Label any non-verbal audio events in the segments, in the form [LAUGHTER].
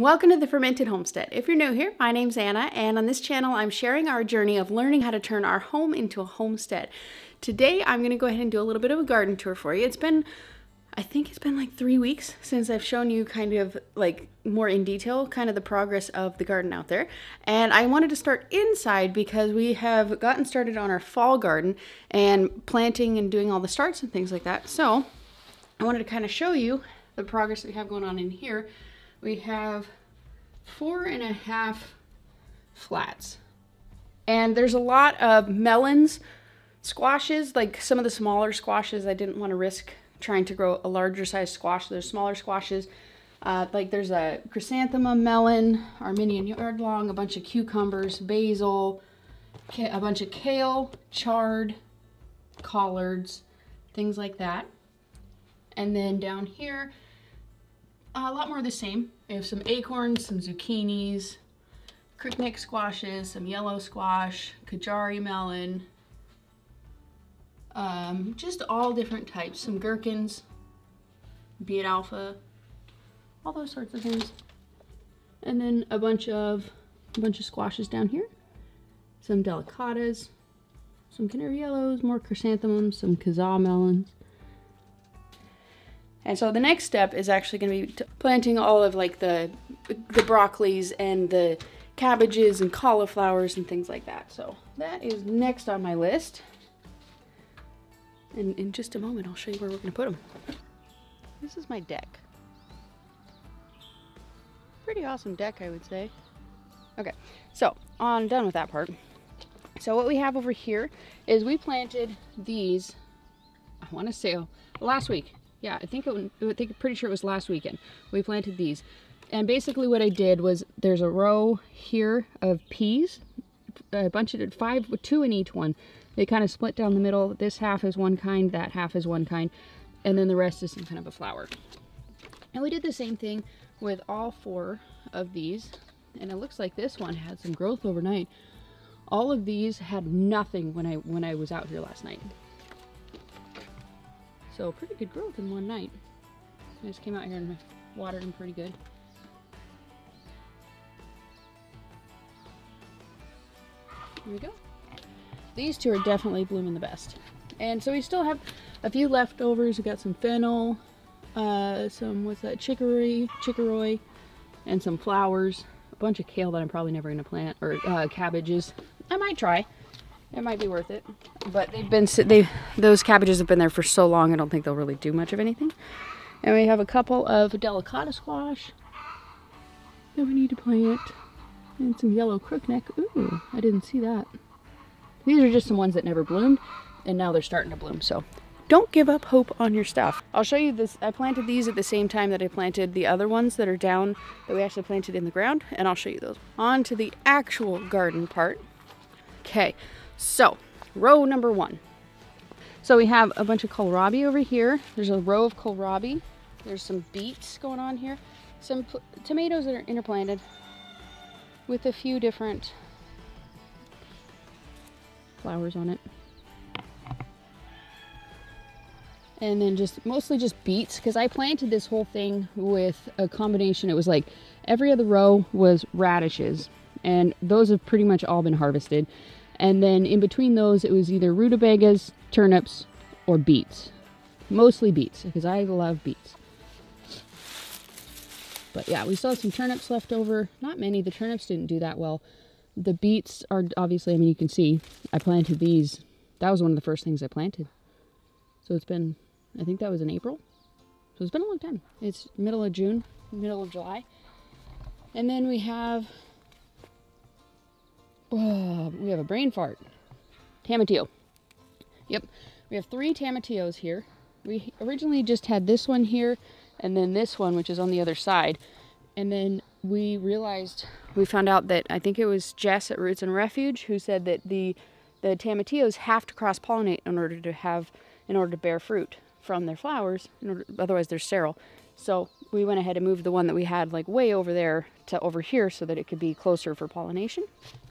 Welcome to the Fermented Homestead. If you're new here, my name's Anna, and on this channel, I'm sharing our journey of learning how to turn our home into a homestead. Today, I'm going to go ahead and do a little bit of a garden tour for you. It's been, I think it's been like three weeks since I've shown you kind of like more in detail, kind of the progress of the garden out there. And I wanted to start inside because we have gotten started on our fall garden and planting and doing all the starts and things like that. So I wanted to kind of show you the progress that we have going on in here we have four and a half flats. And there's a lot of melons, squashes, like some of the smaller squashes. I didn't want to risk trying to grow a larger size squash. There's smaller squashes. Uh, like there's a chrysanthemum melon, Armenian yardlong, a bunch of cucumbers, basil, a bunch of kale, chard, collards, things like that. And then down here, a lot more of the same. We have some acorns, some zucchinis, crookneck squashes, some yellow squash, Kajari melon, um, just all different types. Some gherkins, Beit Alpha, all those sorts of things. And then a bunch of a bunch of squashes down here. Some delicatas, some canary yellows, more chrysanthemums, some kazaa melons. And so the next step is actually going to be planting all of like the the broccolis and the cabbages and cauliflowers and things like that. So that is next on my list. And in just a moment, I'll show you where we're going to put them. This is my deck. Pretty awesome deck, I would say. Okay, so on done with that part. So what we have over here is we planted these, I want to say last week yeah, I think it, I think pretty sure it was last weekend. We planted these. And basically what I did was there's a row here of peas, a bunch of five, two in each one. They kind of split down the middle. This half is one kind, that half is one kind, and then the rest is some kind of a flower. And we did the same thing with all four of these. And it looks like this one had some growth overnight. All of these had nothing when I when I was out here last night. So pretty good growth in one night. I just came out here and watered them pretty good. Here we go. These two are definitely blooming the best. And so we still have a few leftovers. We got some fennel, uh, some, what's that, chicory, chicoroi, and some flowers. A bunch of kale that I'm probably never going to plant, or uh, cabbages. I might try it might be worth it. But they've been they those cabbages have been there for so long. I don't think they'll really do much of anything. And we have a couple of delicata squash that we need to plant, and some yellow crookneck. Ooh, I didn't see that. These are just some ones that never bloomed, and now they're starting to bloom. So don't give up hope on your stuff. I'll show you this. I planted these at the same time that I planted the other ones that are down that we actually planted in the ground, and I'll show you those. On to the actual garden part. Okay, so, row number one. So we have a bunch of kohlrabi over here. There's a row of kohlrabi. There's some beets going on here. Some tomatoes that are interplanted with a few different flowers on it. And then just mostly just beets because I planted this whole thing with a combination. It was like every other row was radishes and those have pretty much all been harvested. And then in between those, it was either rutabagas, turnips, or beets. Mostly beets, because I love beets. But yeah, we still have some turnips left over. Not many. The turnips didn't do that well. The beets are obviously, I mean, you can see, I planted these. That was one of the first things I planted. So it's been, I think that was in April. So it's been a long time. It's middle of June, middle of July. And then we have Oh, we have a brain fart. Tomatillo. Yep, we have three tomatillos here. We originally just had this one here and then this one, which is on the other side. And then we realized, we found out that I think it was Jess at Roots and Refuge who said that the the tomatillos have to cross pollinate in order to have, in order to bear fruit from their flowers. Order, otherwise, they're sterile. So we went ahead and moved the one that we had like way over there to over here so that it could be closer for pollination.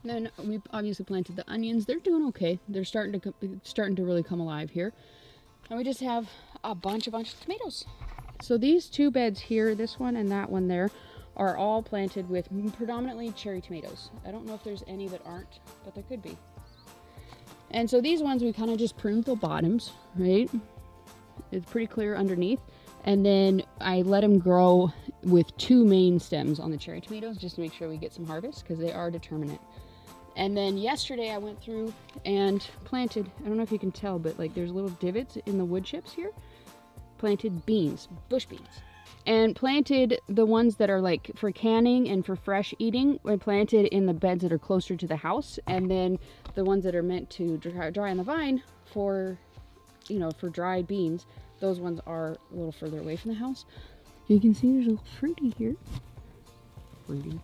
then we obviously planted the onions. They're doing okay. They're starting to starting to really come alive here. And we just have a bunch, a bunch of tomatoes. So these two beds here, this one and that one there, are all planted with predominantly cherry tomatoes. I don't know if there's any that aren't, but there could be. And so these ones we kind of just pruned the bottoms, right? It's pretty clear underneath. And then I let them grow with two main stems on the cherry tomatoes just to make sure we get some harvest because they are determinate. And then yesterday I went through and planted, I don't know if you can tell, but like there's little divots in the wood chips here. Planted beans, bush beans. And planted the ones that are like for canning and for fresh eating. I planted in the beds that are closer to the house. And then the ones that are meant to dry, dry on the vine for, you know, for dried beans. Those ones are a little further away from the house. You can see there's a little fruity here. Fruity.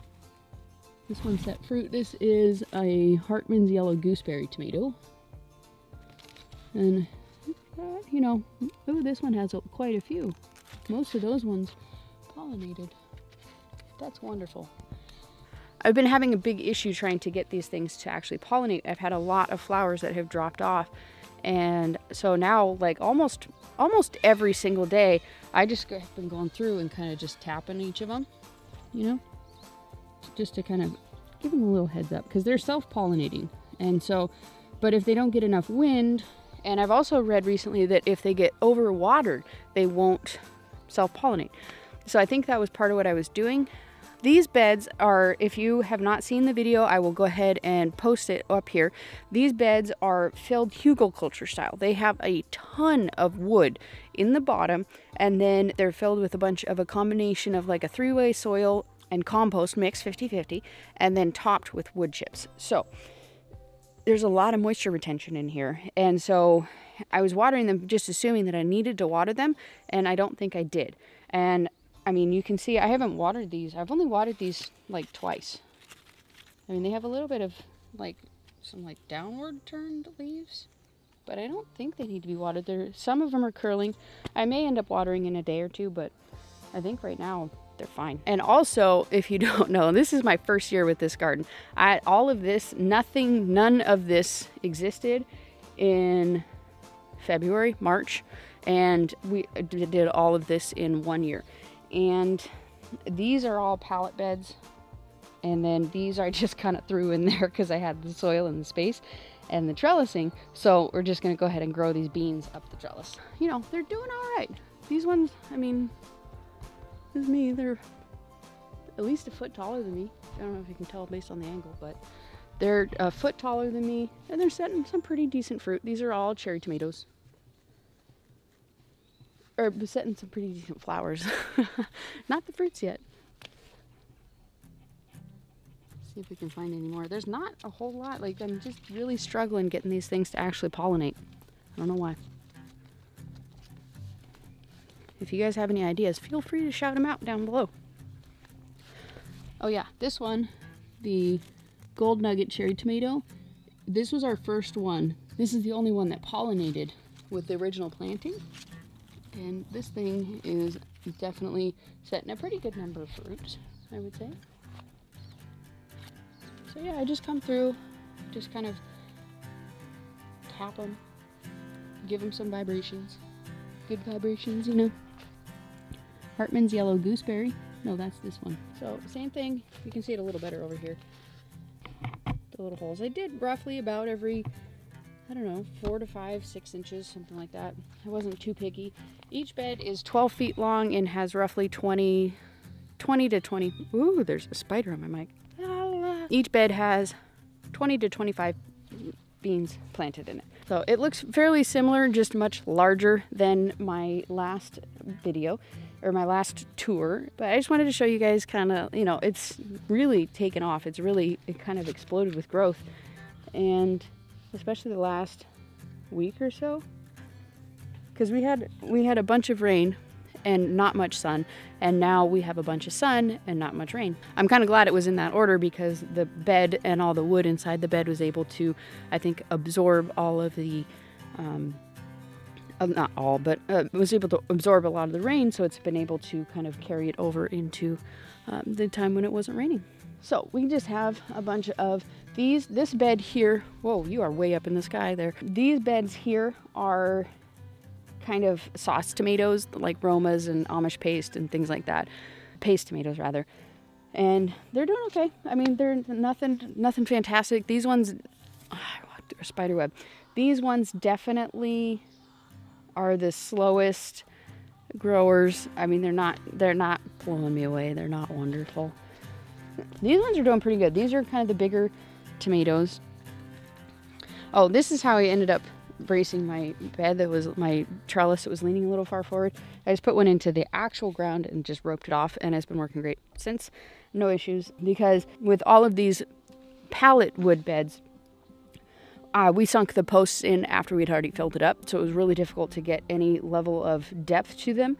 This one's that fruit. This is a Hartman's yellow gooseberry tomato. And, uh, you know, oh, this one has quite a few. Most of those ones pollinated. That's wonderful. I've been having a big issue trying to get these things to actually pollinate. I've had a lot of flowers that have dropped off. And so now, like almost almost every single day, I just have been going through and kind of just tapping each of them, you know, just to kind of give them a little heads up because they're self-pollinating. And so, but if they don't get enough wind, and I've also read recently that if they get overwatered, they won't self-pollinate. So I think that was part of what I was doing. These beds are, if you have not seen the video, I will go ahead and post it up here. These beds are filled hugelkultur style. They have a ton of wood in the bottom, and then they're filled with a bunch of a combination of like a three-way soil and compost mix 50-50, and then topped with wood chips. So there's a lot of moisture retention in here. And so I was watering them just assuming that I needed to water them, and I don't think I did. And I mean, you can see I haven't watered these. I've only watered these like twice. I mean, they have a little bit of like some like downward turned leaves, but I don't think they need to be watered. There, some of them are curling. I may end up watering in a day or two, but I think right now they're fine. And also, if you [LAUGHS] don't know, this is my first year with this garden. I all of this, nothing, none of this existed in February, March, and we uh, did all of this in one year and these are all pallet beds. And then these I [LAUGHS] just kind of threw in there because I had the soil and the space and the trellising. So we're just gonna go ahead and grow these beans up the trellis. You know they're doing all right. These ones I mean this is me. They're at least a foot taller than me. I don't know if you can tell based on the angle but they're a foot taller than me and they're setting some pretty decent fruit. These are all cherry tomatoes or setting some pretty decent flowers. [LAUGHS] not the fruits yet. See if we can find any more. There's not a whole lot. Like I'm just really struggling getting these things to actually pollinate. I don't know why. If you guys have any ideas, feel free to shout them out down below. Oh yeah, this one, the gold nugget cherry tomato. This was our first one. This is the only one that pollinated with the original planting. And this thing is definitely setting a pretty good number of fruits, I would say. So yeah, I just come through, just kind of tap them, give them some vibrations. Good vibrations, you know. Hartman's Yellow Gooseberry. No, that's this one. So same thing. You can see it a little better over here. The little holes. I did roughly about every I don't know, four to five, six inches, something like that. I wasn't too picky. Each bed is 12 feet long and has roughly 20, 20 to 20. Ooh, there's a spider on my mic. Ah. Each bed has 20 to 25 beans planted in it. So it looks fairly similar, just much larger than my last video or my last tour. But I just wanted to show you guys kind of, you know, it's really taken off. It's really, it kind of exploded with growth. And especially the last week or so because we had we had a bunch of rain and not much sun and now we have a bunch of sun and not much rain i'm kind of glad it was in that order because the bed and all the wood inside the bed was able to i think absorb all of the um, uh, not all but uh, was able to absorb a lot of the rain so it's been able to kind of carry it over into um, the time when it wasn't raining so we just have a bunch of these, this bed here, whoa, you are way up in the sky there. These beds here are kind of sauce tomatoes like Romas and Amish paste and things like that. Paste tomatoes rather. and they're doing okay. I mean, they're nothing, nothing fantastic. These ones, oh, spider web. These ones definitely are the slowest growers. I mean, they're not, they're not blowing me away. They're not wonderful. These ones are doing pretty good. These are kind of the bigger tomatoes. Oh, this is how I ended up bracing my bed that was my trellis that was leaning a little far forward. I just put one into the actual ground and just roped it off and it's been working great since. No issues because with all of these pallet wood beds, uh, we sunk the posts in after we'd already filled it up, so it was really difficult to get any level of depth to them.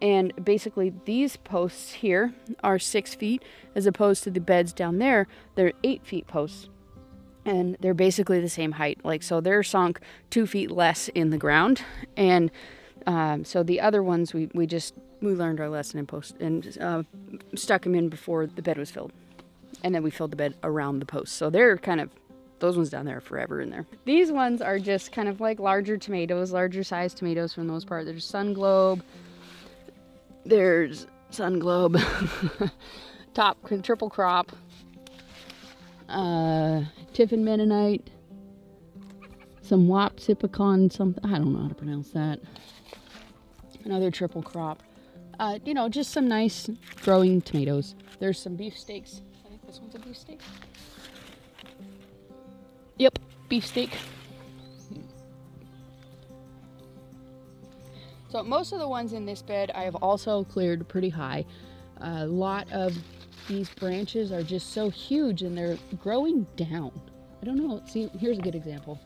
And basically, these posts here are six feet, as opposed to the beds down there, they're eight feet posts and they're basically the same height. Like so, they're sunk two feet less in the ground, and um, so the other ones we we just we learned our lesson and post and uh, stuck them in before the bed was filled, and then we filled the bed around the post. So they're kind of those ones down there forever in there. These ones are just kind of like larger tomatoes, larger sized tomatoes for the most part. There's sun globe. There's sun globe. [LAUGHS] Top triple crop uh, Tiffin Mennonite, some Wapsipicon, something, I don't know how to pronounce that. Another triple crop. Uh, you know, just some nice growing tomatoes. There's some beefsteaks. I think this one's a beefsteak. Yep, beefsteak. So most of the ones in this bed I have also cleared pretty high. A lot of these branches are just so huge and they're growing down. I don't know. See, here's a good example.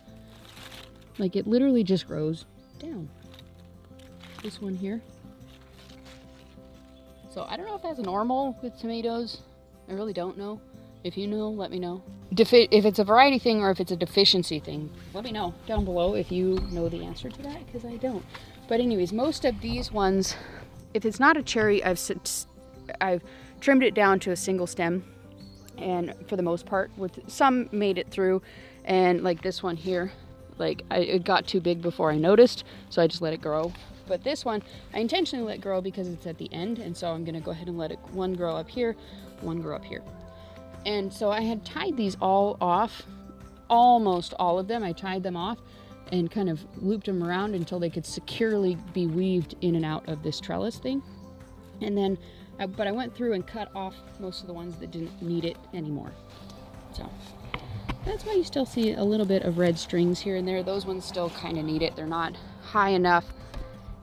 Like it literally just grows down. This one here. So I don't know if that's normal with tomatoes. I really don't know. If you know, let me know. Defi if it's a variety thing or if it's a deficiency thing, let me know down below if you know the answer to that, because I don't. But anyways, most of these ones, if it's not a cherry, I've I've trimmed it down to a single stem and for the most part with some made it through and like this one here like I, it got too big before I noticed so I just let it grow. But this one I intentionally let grow because it's at the end and so I'm gonna go ahead and let it one grow up here one grow up here. And so I had tied these all off almost all of them. I tied them off and kind of looped them around until they could securely be weaved in and out of this trellis thing. And then I, but I went through and cut off most of the ones that didn't need it anymore. So that's why you still see a little bit of red strings here and there. Those ones still kind of need it. They're not high enough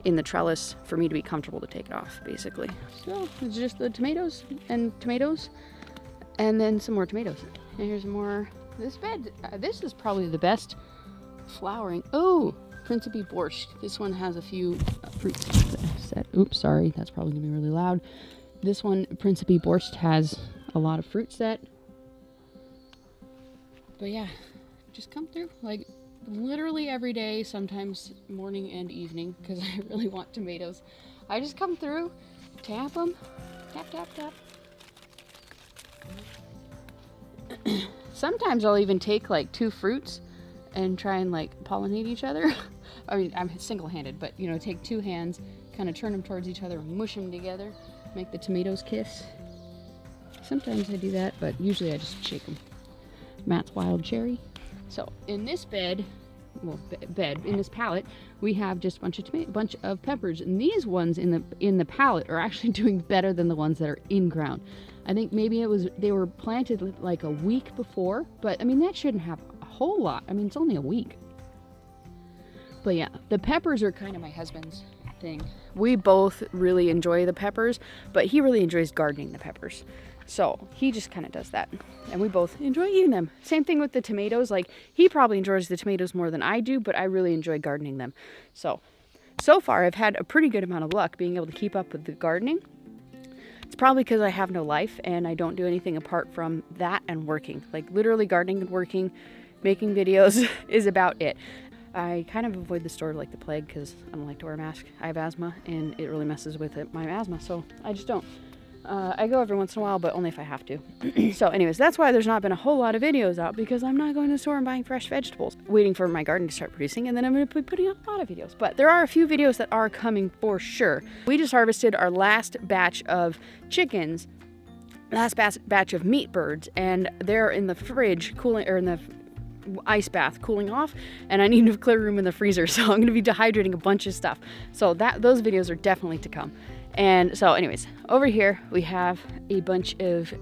in the trellis for me to be comfortable to take it off, basically. So it's just the tomatoes and tomatoes, and then some more tomatoes. And here's more. This bed, uh, this is probably the best flowering. Oh, Principe Borscht. This one has a few uh, fruits set. Oops, sorry, that's probably gonna be really loud. This one, Principe Borscht, has a lot of fruit set. But yeah, just come through. Like, literally every day, sometimes morning and evening, because [LAUGHS] I really want tomatoes. I just come through, tap them, tap, tap, tap. [CLEARS THROAT] sometimes I'll even take like two fruits and try and like pollinate each other. [LAUGHS] I mean, I'm single-handed, but you know, take two hands, kind of turn them towards each other, mush them together, make the tomatoes kiss. Sometimes I do that, but usually I just shake them. Matt's Wild Cherry. So in this bed, well, bed in this pallet, we have just a bunch of tomato, bunch of peppers, and these ones in the in the pallet are [LAUGHS] actually doing better than the ones that are in ground. I think maybe it was they were planted like a week before, but I mean that shouldn't have a whole lot. I mean it's only a week. But yeah, the peppers are kind of my husband's thing. We both really enjoy the peppers, but he really enjoys gardening the peppers. So he just kind of does that. And we both enjoy eating them. Same thing with the tomatoes. Like he probably enjoys the tomatoes more than I do, but I really enjoy gardening them. So, so far I've had a pretty good amount of luck being able to keep up with the gardening. It's probably because I have no life and I don't do anything apart from that and working. Like literally gardening and working, making videos [LAUGHS] is about it. I kind of avoid the store like the plague because I don't like to wear a mask. I have asthma and it really messes with it, my asthma, so I just don't. Uh, I go every once in a while, but only if I have to. [CLEARS THROAT] so anyways, that's why there's not been a whole lot of videos out because I'm not going to the store and buying fresh vegetables, waiting for my garden to start producing, and then I'm going to be putting out a lot of videos. But there are a few videos that are coming for sure. We just harvested our last batch of chickens last batch of meat birds and they're in the fridge cooling or in the ice bath cooling off and I need a clear room in the freezer [LAUGHS] so I'm going to be dehydrating a bunch of stuff so that those videos are definitely to come and so anyways over here we have a bunch of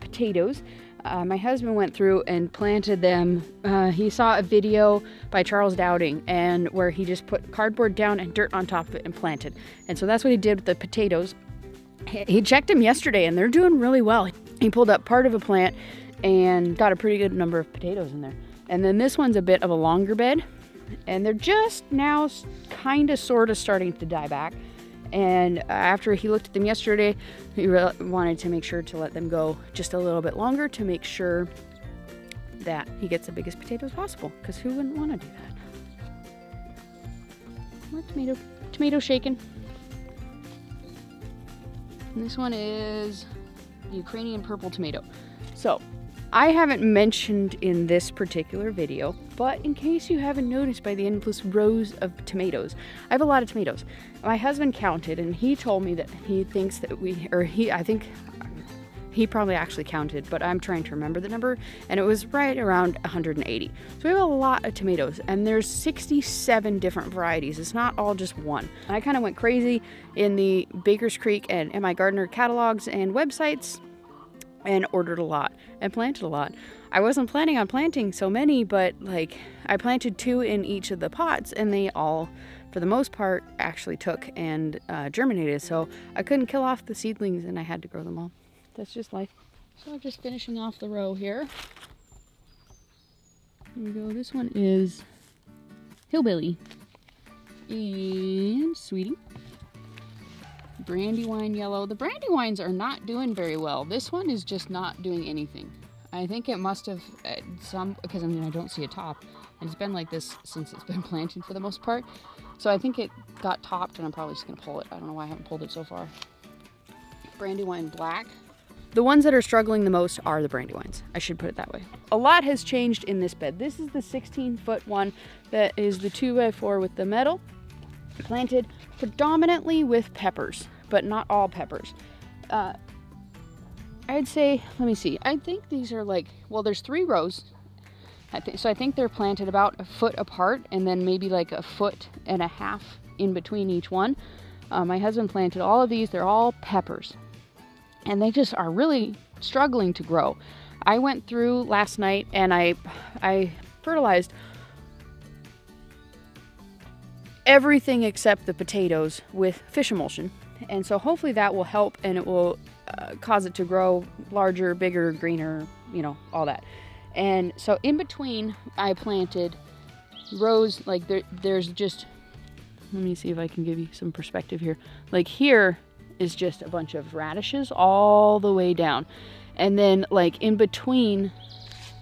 potatoes uh, my husband went through and planted them. Uh, he saw a video by Charles Dowding and where he just put cardboard down and dirt on top of it and planted. And so that's what he did with the potatoes. He checked them yesterday and they're doing really well. He pulled up part of a plant and got a pretty good number of potatoes in there. And then this one's a bit of a longer bed and they're just now kind of sort of starting to die back. And uh, after he looked at them yesterday, he wanted to make sure to let them go just a little bit longer to make sure that he gets the biggest potatoes possible. Because who wouldn't want to do that? More tomato, tomato shaken. And this one is Ukrainian purple tomato. So I haven't mentioned in this particular video, but in case you haven't noticed by the endless rows of tomatoes, I have a lot of tomatoes. My husband counted and he told me that he thinks that we, or he, I think he probably actually counted, but I'm trying to remember the number, and it was right around 180. So we have a lot of tomatoes, and there's 67 different varieties. It's not all just one. I kind of went crazy in the Baker's Creek and M.I. Gardener catalogs and websites and ordered a lot and planted a lot. I wasn't planning on planting so many, but like I planted two in each of the pots and they all, for the most part, actually took and uh, germinated. So I couldn't kill off the seedlings and I had to grow them all. That's just life. So I'm just finishing off the row here. Here we go. This one is Hillbilly and Sweetie. Brandywine yellow. The brandywines are not doing very well. This one is just not doing anything. I think it must have some, because I mean, I don't see a top. And it's been like this since it's been [LAUGHS] planted for the most part. So I think it got topped and I'm probably just gonna pull it. I don't know why I haven't pulled it so far. Brandywine black. The ones that are struggling the most are the brandywines. I should put it that way. A lot has changed in this bed. This is the 16 foot one that is the 2x4 with the metal planted predominantly with peppers, but not all peppers. Uh, I'd say, let me see, I think these are like, well, there's three rows. I think, so I think they're planted about a foot apart and then maybe like a foot and a half in between each one. Uh, my husband planted all of these. They're all peppers. And they just are really struggling to grow. I went through last night and I, I fertilized everything except the potatoes with fish emulsion. And so hopefully that will help and it will uh, cause it to grow larger, bigger, greener, you know, all that. And so in between, I planted rows, like there, there's just, let me see if I can give you some perspective here. Like here is just a bunch of radishes all the way down. And then like in between,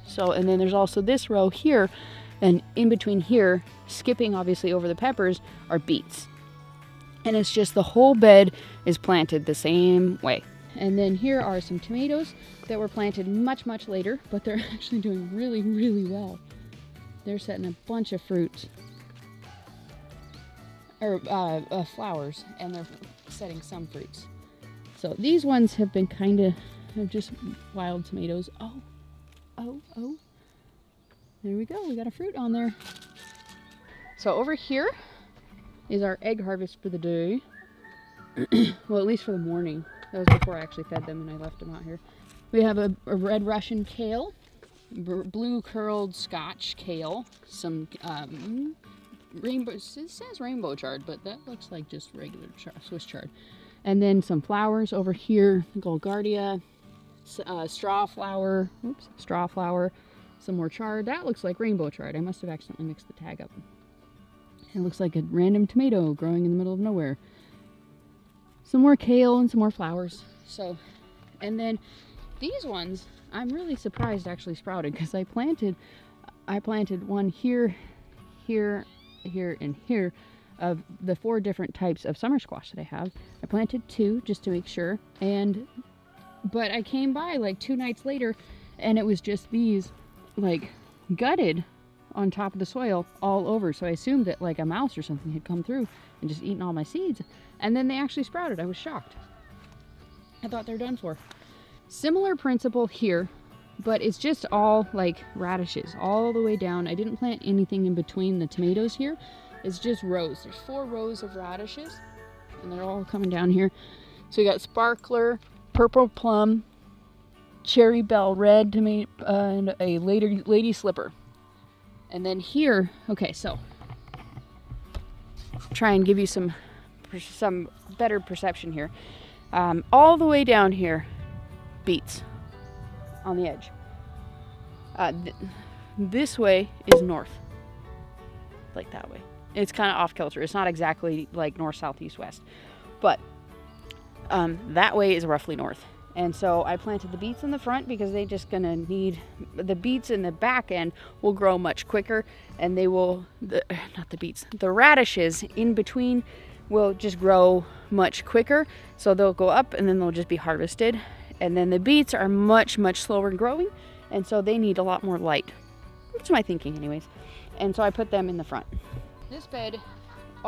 so, and then there's also this row here and in between here, skipping obviously over the peppers, are beets. And it's just the whole bed is planted the same way. And then here are some tomatoes that were planted much, much later, but they're [LAUGHS] actually doing really, really well. They're setting a bunch of fruits, or uh, uh, flowers, and they're setting some fruits. So these ones have been kind of just wild tomatoes. Oh, oh, oh. There we go, we got a fruit on there. So over here is our egg harvest for the day. [CLEARS THROAT] well, at least for the morning. That was before I actually fed them and I left them out here. We have a, a red Russian kale, blue curled Scotch kale, some um, rainbow, it says rainbow chard, but that looks like just regular char, Swiss chard. And then some flowers over here, Gaillardia, uh, straw flower, oops, straw flower, some more chard. That looks like rainbow chard. I must have accidentally mixed the tag up. It looks like a random tomato growing in the middle of nowhere. Some more kale and some more flowers. So, and then these ones, I'm really surprised actually sprouted because I planted, I planted one here, here, here, and here of the four different types of summer squash that I have. I planted two just to make sure. And, but I came by like two nights later and it was just these like gutted on top of the soil all over. So I assumed that like a mouse or something had come through and just eaten all my seeds. And then they actually sprouted. I was shocked. I thought they're done for. Similar principle here, but it's just all like radishes all the way down. I didn't plant anything in between the tomatoes here. It's just rows. There's four rows of radishes and they're all coming down here. So you got sparkler, purple plum, cherry bell red tomato, uh, and a later lady slipper. And then here, okay, so try and give you some some better perception here. Um, all the way down here, beets on the edge. Uh, th this way is north, like that way. It's kind of off kilter. It's not exactly like north, south, east, west, but um, that way is roughly north. And so I planted the beets in the front because they just gonna need the beets in the back end will grow much quicker and they will the, [SIGHS] not the beets the radishes in between will just grow much quicker. So they'll go up and then they'll just be harvested. And then the beets are much much slower growing and so they need a lot more light. That's my thinking anyways. And so I put them in the front. This bed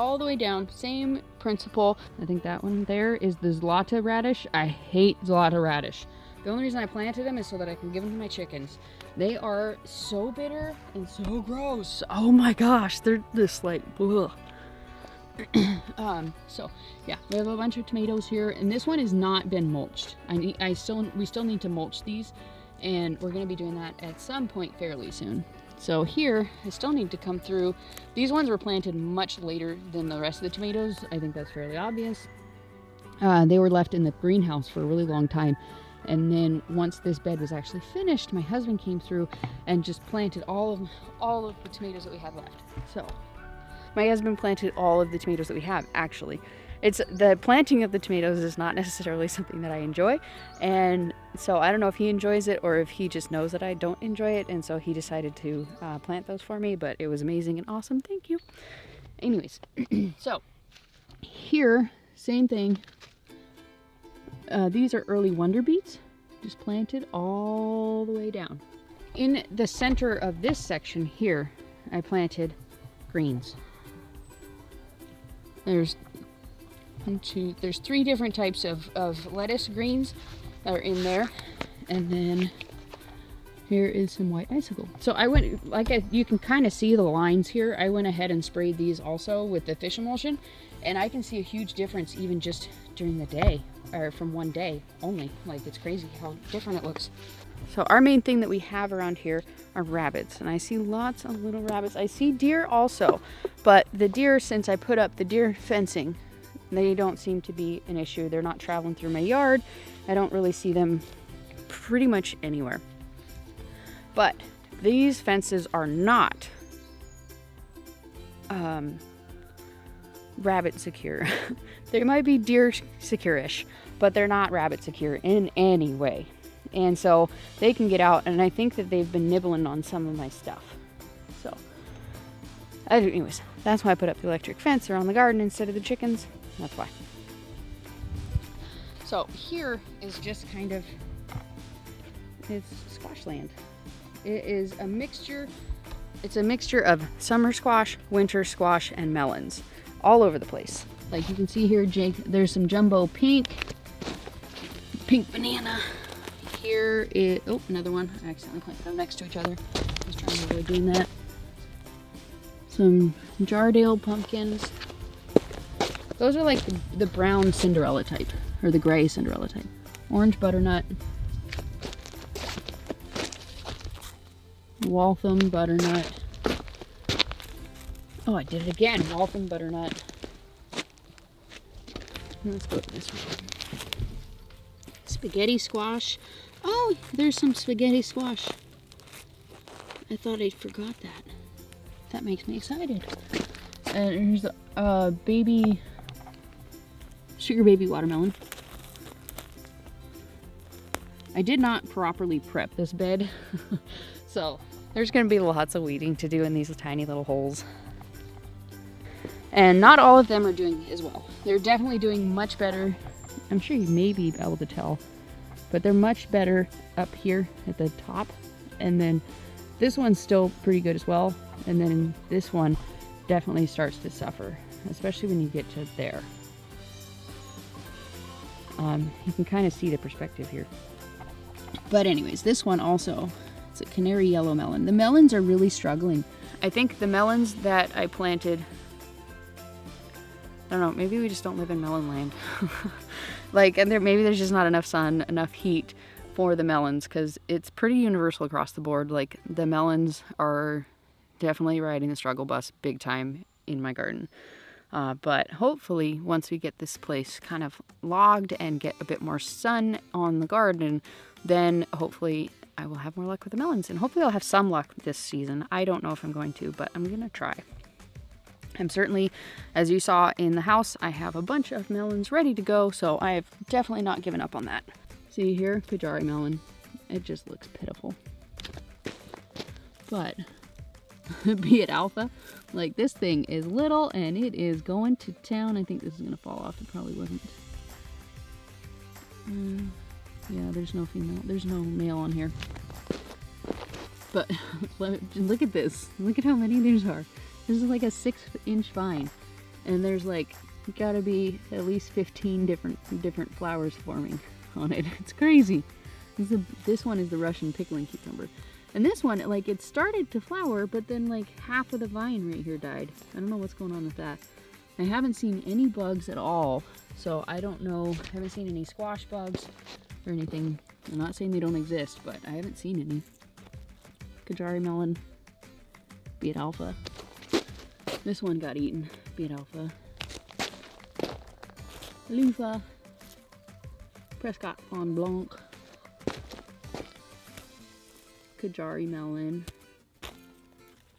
all the way down. Same principle. I think that one there is the Zlata radish. I hate Zlata radish. The only reason I planted them is so that I can give them to my chickens. They are so bitter and so gross. Oh my gosh, they're just like, [CLEARS THROAT] um, so yeah, we have a bunch of tomatoes here, and this one has not been mulched. I need, I still, we still need to mulch these, and we're gonna be doing that at some point fairly soon. So here, I still need to come through. These ones were planted much later than the rest of the tomatoes. I think that's fairly obvious. Uh, they were left in the greenhouse for a really long time. And then once this bed was actually finished, my husband came through and just planted all of all of the tomatoes that we had left. So my husband planted all of the tomatoes that we have actually it's the planting of the tomatoes is not necessarily something that I enjoy. And so I don't know if he enjoys it or if he just knows that I don't enjoy it. And so he decided to uh, plant those for me but it was amazing and awesome. Thank you. Anyways [CLEARS THROAT] so here same thing. Uh, these are early wonder beets just planted all the way down. In the center of this section here I planted greens. There's one, two, there's three different types of, of lettuce greens that are in there. And then here is some white icicle. So I went, like I, you can kind of see the lines here. I went ahead and sprayed these also with the fish emulsion. And I can see a huge difference even just during the day or from one day only. Like it's crazy how different it looks. So our main thing that we have around here are rabbits and I see lots of little rabbits. I see deer also, but the deer, since I put up the deer fencing, they don't seem to be an issue. They're not traveling through my yard. I don't really see them pretty much anywhere. But these fences are not um, rabbit secure. [LAUGHS] they might be deer secure-ish, but they're not rabbit secure in any way. And so they can get out, and I think that they've been nibbling on some of my stuff. So, anyways, that's why I put up the electric fence around the garden instead of the chickens. That's why. So here is just kind of, it's squash land. It is a mixture, it's a mixture of summer squash, winter squash, and melons all over the place. Like you can see here, Jake, there's some jumbo pink, pink banana. Here is, oh, another one. I accidentally planted them next to each other. I was trying to avoid doing that. Some Jarrahdale pumpkins. Those are like the, brown Cinderella type, or the gray Cinderella type. Orange butternut. Waltham butternut. Oh, I did it again. Waltham butternut. Let's go this one. Spaghetti squash. Oh, there's some spaghetti squash. I thought I forgot that. That makes me excited. And here's a uh, baby sugar baby watermelon. I did not properly prep this bed, [LAUGHS] so there's to be lots of weeding to do in these tiny little holes. And not all of them are doing as well. They're definitely doing much better. I'm sure you may be able to tell, but they're much better up here at the top. And then this one's still pretty good as well. And then this one definitely starts to suffer, especially when you get to there. Um, you can kind of see the perspective here. But anyways, this one also, it's a canary yellow melon. The melons are really struggling. I think the melons that I planted, I don't know, maybe we just don't live in melon land. [LAUGHS] like, and there, maybe there's just not enough sun, enough heat for the melons because it's pretty universal across the board. Like, the melons are definitely riding the struggle bus big time in my garden. Uh, but hopefully, once we get this place kind of logged and get a bit more sun on the garden, then hopefully I will have more luck with the melons. And hopefully, I'll have some luck this season. I don't know if I'm going to, but I'm going to try. I'm certainly, as you saw in the house, I have a bunch of melons ready to go, so I have definitely not given up on that. See here, Kajari melon. It just looks pitiful. But [LAUGHS] Beit Alpha. Like this thing is little and it is going to town. I think this is gonna fall off. It probably wasn't. Mm, yeah, there's no female. There's no male on here. But [LAUGHS] look at this. Look at how many there are. This is like a six inch vine. And there's like gotta be at least 15 different different flowers forming on it. [LAUGHS] It's crazy. This, a, this one is the Russian pickling cucumber. And this one, like it started to flower, but then like half of the vine right here died. I don't know what's going on with that. I haven't seen any bugs at all. So I don't know, I haven't seen any squash bugs or anything. I'm not saying they don't exist, but I haven't seen any. Kajari melon, Beit Alpha. This one got eaten, Beit Alpha. Loofah, Prescott Mont Blanc. Kajari melon.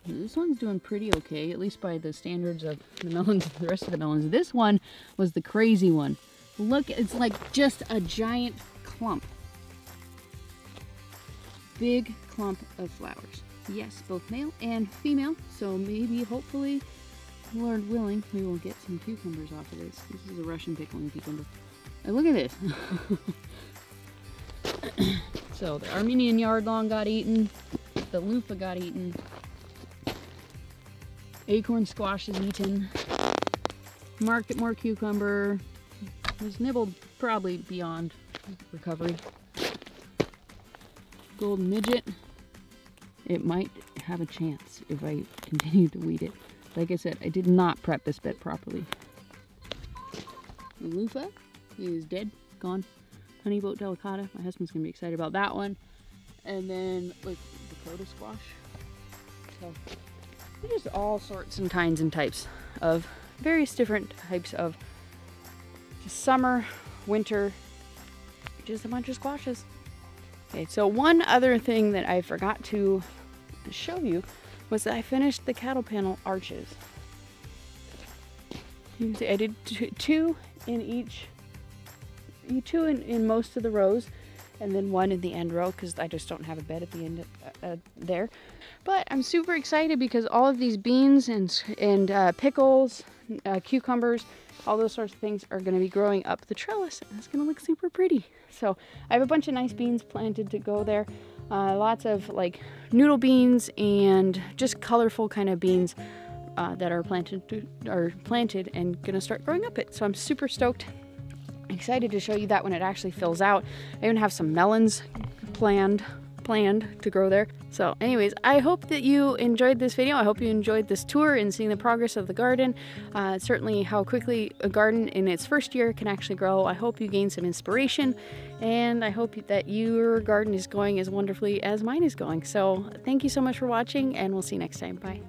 This one's doing pretty okay, at least by the standards of the melons, the rest of the melons. This one was the crazy one. Look, it's like just a giant clump. Big clump of flowers. Yes, both male and female. So maybe, hopefully, Lord willing, we will get some cucumbers off of this. This is a Russian pickling cucumber. And look at this. [LAUGHS] So the Armenian yardlong got eaten, the loofah got eaten, acorn squash is eaten, Marketmore cucumber, was nibbled probably beyond recovery. Golden midget, it might have a chance if I continue to weed it. Like I said, I did not prep this bed properly. The loofah is dead, gone. Honeyboat delicata. My husband's gonna be excited about that one. And then like Dakota squash. So just all sorts and kinds and types of various different types of summer, winter, just a bunch of squashes. Okay, so one other thing that I forgot to show you was that I finished the cattle panel arches. You can see I did two in each two in, in most of the rows and then one in the end row because I just don't have a bed at the end uh, uh, there. But I'm super excited because all of these beans and, and uh, pickles, uh, cucumbers, all those sorts of things are going to be growing up the trellis and it's going to look super pretty. So I have a bunch of nice beans planted to go there. Uh, lots of like noodle beans and just colorful kind of beans that are planted to, are planted and going to start growing up it. So I'm super stoked excited to show you that when it actually fills out. I even have some melons planned planned to grow there. So anyways, I hope that you enjoyed this video. I hope you enjoyed this tour and seeing the progress of the garden. Uh, certainly how quickly a garden in its first year can actually grow. I hope you gained some inspiration and I hope that your garden is going as wonderfully as mine is going. So thank you so much for watching and we'll see you next time. Bye.